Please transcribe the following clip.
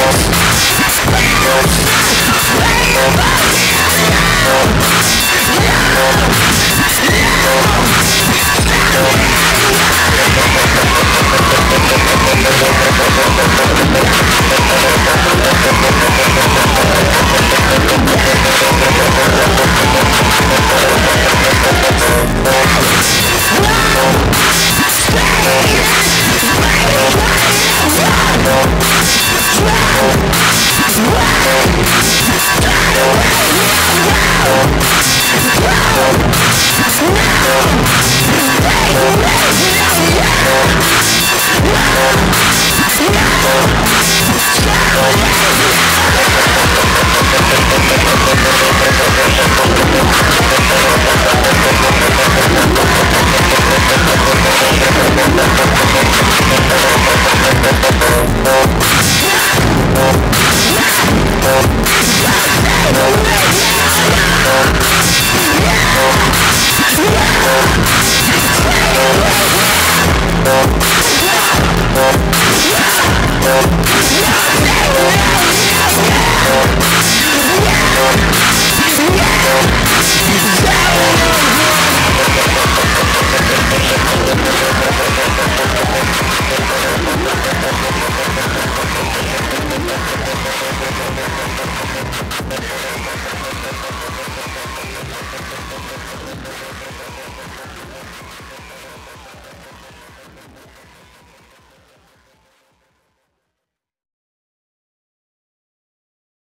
Yeah. Yeah. Nothing will just